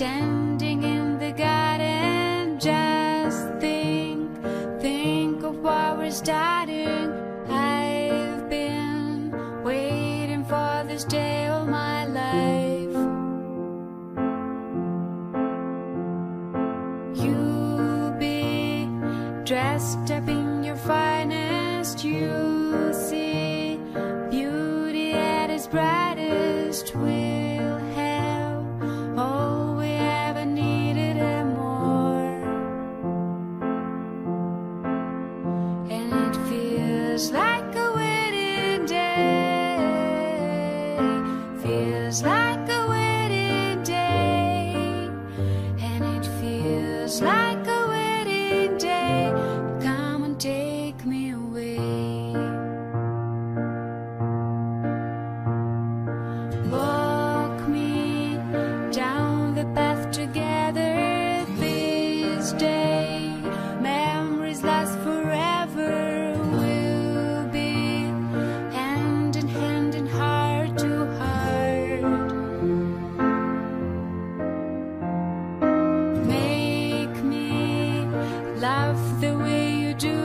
Standing in the garden, just think, think of what we're starting. I've been waiting for this day all my life. You'll be dressed up in your finest. You'll see Like a wedding day. And it feels like a wedding day. Come and take me away. Walk me down the path together this day. The way you do.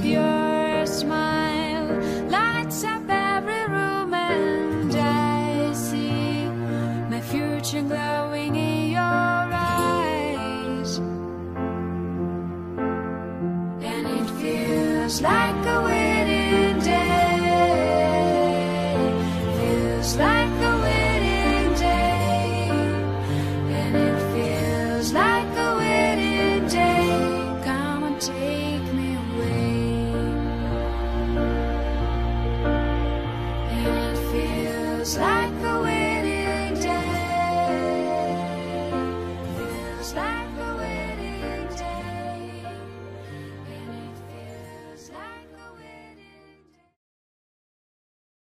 Your smile lights up every room, and I see my future glowing in your eyes. And it feels like a wedding Feels like a winning day. Feels like